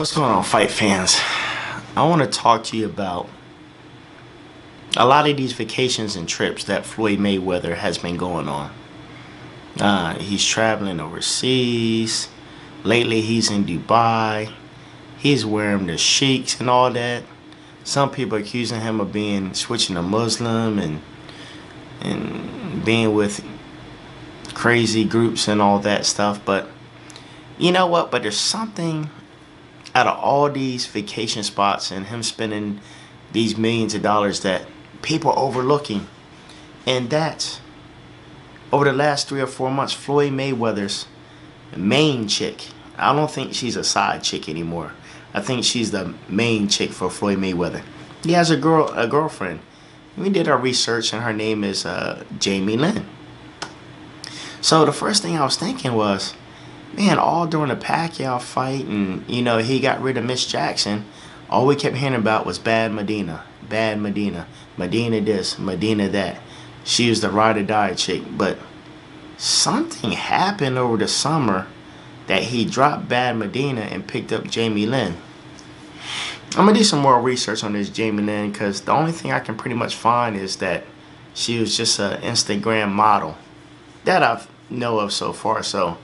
What's going on, fight fans? I want to talk to you about a lot of these vacations and trips that Floyd Mayweather has been going on. Uh, he's traveling overseas. Lately, he's in Dubai. He's wearing the sheiks and all that. Some people accusing him of being switching to Muslim and and being with crazy groups and all that stuff. But you know what? But there's something out of all these vacation spots and him spending these millions of dollars that people are overlooking. And that's over the last three or four months, Floyd Mayweather's main chick. I don't think she's a side chick anymore. I think she's the main chick for Floyd Mayweather. He has a girl, a girlfriend. We did our research, and her name is uh, Jamie Lynn. So the first thing I was thinking was, man, all during the Pacquiao fight, and mm. you know he got rid of Miss Jackson. All we kept hearing about was bad Medina, bad Medina, Medina this, Medina that. She was the ride or die chick, but something happened over the summer that he dropped bad Medina and picked up Jamie Lynn. I'm gonna do some more research on this Jamie Lynn because the only thing I can pretty much find is that she was just an Instagram model that I know of so far. So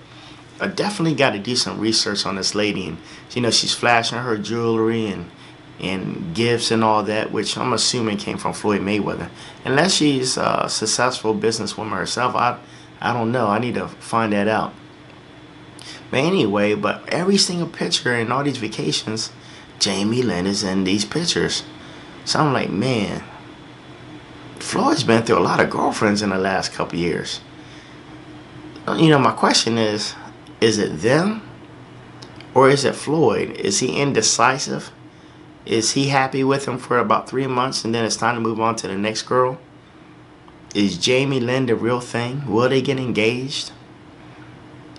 I definitely got to do some research on this lady, and you know she's flashing her jewelry and and gifts and all that, which I'm assuming came from Floyd Mayweather. Unless she's a successful businesswoman herself, I I don't know. I need to find that out. But anyway, but every single picture in all these vacations, Jamie Lynn is in these pictures. So I'm like, man, Floyd's been through a lot of girlfriends in the last couple years. You know, my question is, is it them or is it Floyd? Is he indecisive? Is he happy with him for about three months and then it's time to move on to the next girl? Is Jamie Lynn the real thing? Will they get engaged?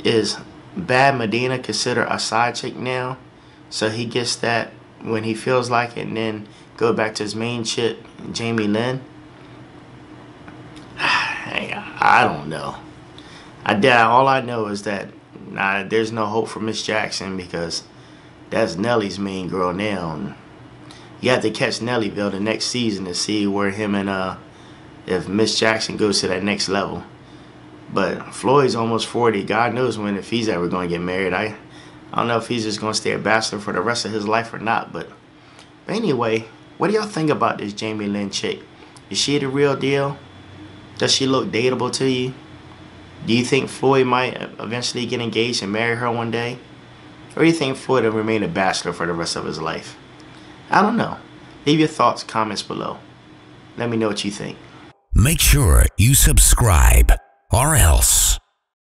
Is Bad Medina considered a side chick now? So he gets that when he feels like it and then go back to his main chick, Jamie Lynn? I don't know. I all I know is that there's no hope for Miss Jackson because that's Nelly's mean girl now. And you have to catch Nellyville the next season to see where him and uh if Miss Jackson goes to that next level. But Floyd's almost 40. God knows when if he's ever going to get married. I I don't know if he's just going to stay a bachelor for the rest of his life or not. But, but anyway, what do y'all think about this Jamie Lynn chick? Is she the real deal? Does she look dateable to you? Do you think Floyd might eventually get engaged and marry her one day? Or do you think Floyd will remain a bachelor for the rest of his life? I don't know. Leave your thoughts, comments below. Let me know what you think. Make sure you subscribe, or else.